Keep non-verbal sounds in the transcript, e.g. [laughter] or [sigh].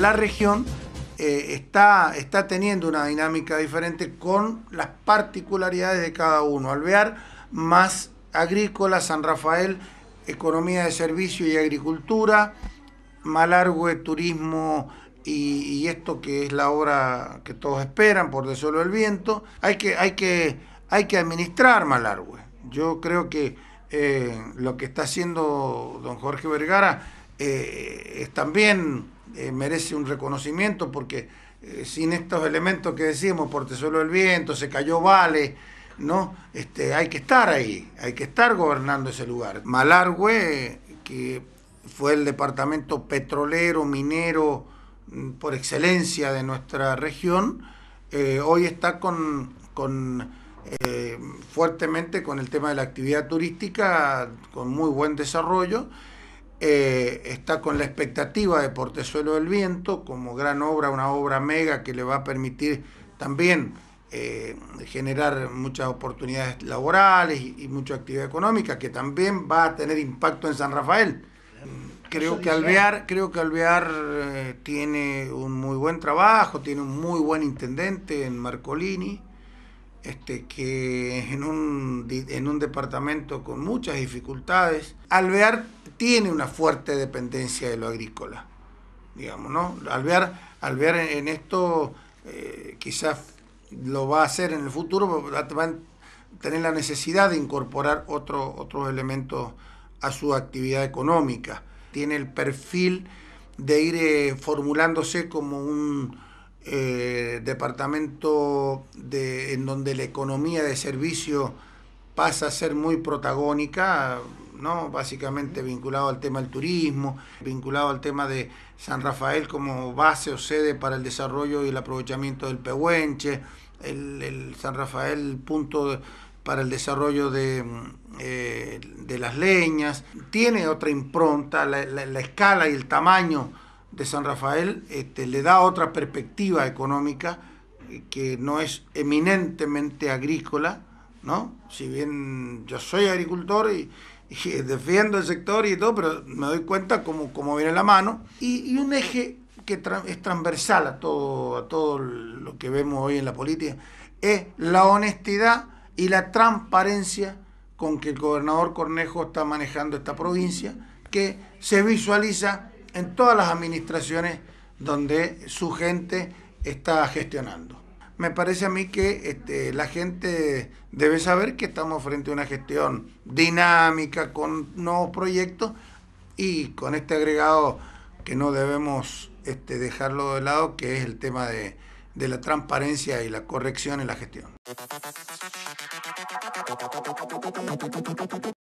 La región eh, está, está teniendo una dinámica diferente con las particularidades de cada uno. Alvear más agrícola, San Rafael economía de servicio y agricultura, Malargüe turismo y, esto que es la obra que todos esperan por de solo el viento. Hay que, hay que, hay que administrar Malargüe. Yo creo que eh, lo que está haciendo don Jorge Vergara eh, es también eh, merece un reconocimiento porque eh, sin estos elementos que decimos, por Tesoro del Viento, se cayó Vale, ¿no? Este, hay que estar ahí, hay que estar gobernando ese lugar. Malargüe, que fue el departamento petrolero, minero mm, por excelencia de nuestra región, eh, hoy está con, con fuertemente con el tema de la actividad turística, con muy buen desarrollo eh, está con la expectativa de Portezuelo del Viento como gran obra, una obra mega que le va a permitir también eh, generar muchas oportunidades laborales y, mucha actividad económica, que también va a tener impacto en San Rafael. Creo que Alvear, creo que Alvear eh, tiene un muy buen trabajo, tiene un muy buen intendente en Marcolini este, que en un, en un departamento con muchas dificultades, Alvear tiene una fuerte dependencia de lo agrícola, digamos, ¿no? Alvear, Alvear en, esto eh, quizás lo va a hacer en el futuro, va a tener la necesidad de incorporar otro, otros elementos a su actividad económica. Tiene el perfil de ir eh, formulándose como un eh, departamento de, en donde la economía de servicio pasa a ser muy protagónica, ¿no? básicamente vinculado al tema del turismo, vinculado al tema de San Rafael como base o sede para el desarrollo y el aprovechamiento del pehuenche, el, San Rafael punto para el desarrollo de, eh, de las leñas, tiene otra impronta, la escala y el tamaño de San Rafael este, le da otra perspectiva económica eh, que no es eminentemente agrícola, ¿no? Si bien yo soy agricultor y, [laughs] defiendo el sector y todo, pero me doy cuenta cómo, cómo viene la mano. Y, un eje que es transversal a todo, a todo lo que vemos hoy en la política, es la honestidad y la transparencia con que el gobernador Cornejo está manejando esta provincia, que se visualiza en todas las administraciones donde su gente está gestionando. Me parece a mí que este, la gente debe saber que estamos frente a una gestión dinámica, con nuevos proyectos y con este agregado que no debemos este, dejarlo de lado, que es el tema de, de la transparencia y la corrección en la gestión.